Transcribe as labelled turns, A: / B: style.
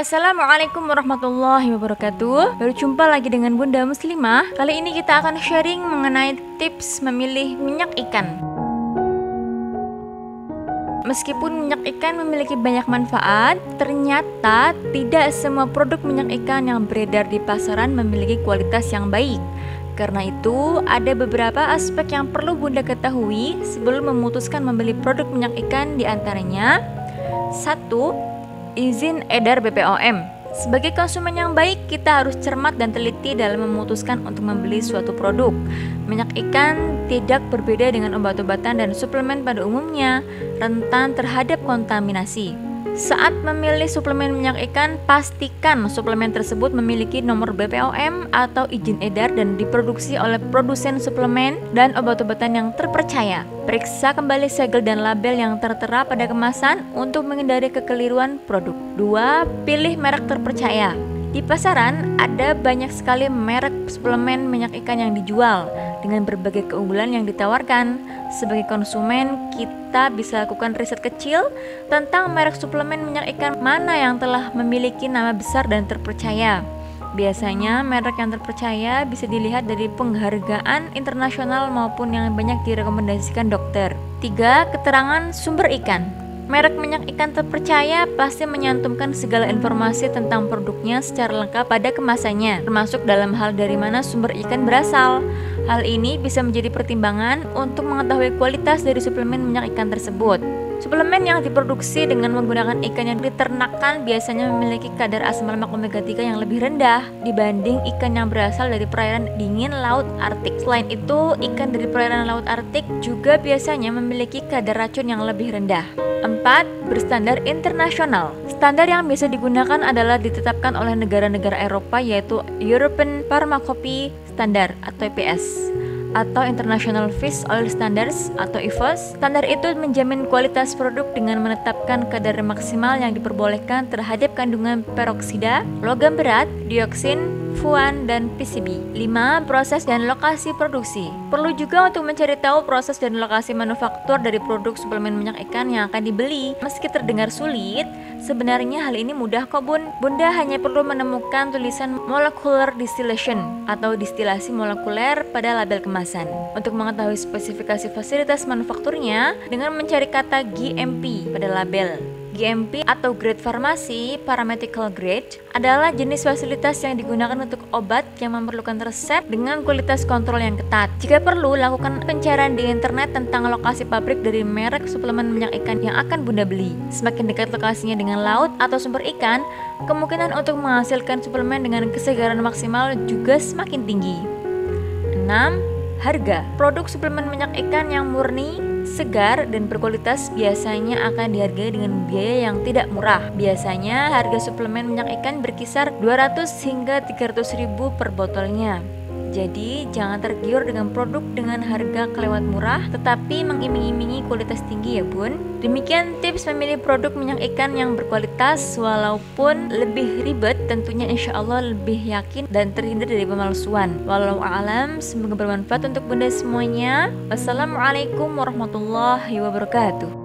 A: Assalamualaikum warahmatullahi wabarakatuh. Berjumpa lagi dengan Bunda Muslimah. Kali ini kita akan sharing mengenai tips memilih minyak ikan. Meskipun minyak ikan memiliki banyak manfaat, ternyata tidak semua produk minyak ikan yang beredar di pasaran memiliki kualitas yang baik. Karena itu, ada beberapa aspek yang perlu Bunda ketahui sebelum memutuskan membeli produk minyak ikan di antaranya. 1 izin edar BPOM. Sebagai konsumen yang baik, kita harus cermat dan teliti dalam memutuskan untuk membeli suatu produk. Minyak ikan tidak berbeda dengan obat-obatan dan suplemen pada umumnya, rentan terhadap kontaminasi. Saat memilih suplemen minyak ikan, pastikan suplemen tersebut memiliki nomor BPOM atau izin edar dan diproduksi oleh produsen suplemen dan obat-obatan yang terpercaya. Periksa kembali segel dan label yang tertera pada kemasan untuk menghindari kekeliruan produk. 2. Pilih merek terpercaya. Di pasaran ada banyak sekali merek suplemen minyak ikan yang dijual dengan berbagai keunggulan yang ditawarkan. Sebagai konsumen, kita bisa lakukan riset kecil tentang merek suplemen minyak ikan mana yang telah memiliki nama besar dan terpercaya. Biasanya merek yang terpercaya bisa dilihat dari penghargaan internasional maupun yang banyak direkomendasikan dokter. 3. Keterangan sumber ikan. Merek minyak ikan terpercaya pasti menyantumkan segala informasi tentang produknya secara lengkap pada kemasannya, termasuk dalam hal dari mana sumber ikan berasal. Hal ini bisa menjadi pertimbangan untuk mengetahui kualitas dari suplemen minyak ikan tersebut. Suplemen yang diproduksi dengan menggunakan ikan yang diternakan biasanya memiliki kadar asam lemak omega 3 yang lebih rendah dibanding ikan yang berasal dari perairan dingin laut Arktik. Selain itu, ikan dari perairan laut Arktik juga biasanya memiliki kadar racun yang lebih rendah. 4. Berstandar internasional. Standar yang biasa digunakan adalah ditetapkan oleh negara-negara Eropa yaitu European Pharmacopoeia Standard atau EPS atau International Fish Oil Standards atau IFOS. Standar itu menjamin kualitas produk dengan menetapkan kadar maksimal yang diperbolehkan terhadap kandungan peroksida, logam berat, dioksin, fuan, dan PCB. 5. Proses dan lokasi produksi. Perlu juga untuk mencari tahu proses dan lokasi manufaktur dari produk suplemen minyak ikan yang akan dibeli. Meski terdengar sulit, sebenarnya hal ini mudah kok bun. Bunda hanya perlu menemukan tulisan molecular distillation atau distilasi molekuler pada label kemasan. Untuk mengetahui spesifikasi fasilitas manufakturnya dengan mencari kata GMP pada label. GMP atau grade farmasi pharmaceutical grade adalah jenis fasilitas yang digunakan untuk obat yang memerlukan resep dengan kualitas kontrol yang ketat. Jika perlu, lakukan pencarian di internet tentang lokasi pabrik dari merek suplemen minyak ikan yang akan Bunda beli. Semakin dekat lokasinya dengan laut atau sumber ikan, kemungkinan untuk menghasilkan suplemen dengan kesegaran maksimal juga semakin tinggi. 6. Harga Produk suplemen minyak ikan yang murni segar dan berkualitas biasanya akan dihargai dengan biaya yang tidak murah. Biasanya harga suplemen minyak ikan berkisar 200 hingga 300 ribu per botolnya. Jadi jangan tergiur dengan produk dengan harga kelewat murah tetapi mengiming-imingi kualitas tinggi ya bun. Demikian tips memilih produk minyak ikan yang berkualitas walaupun lebih ribet tentunya insya Allah lebih yakin dan terhindar dari pemalsuan. Walau alam semoga bermanfaat untuk bunda semuanya. Wassalamualaikum warahmatullahi wabarakatuh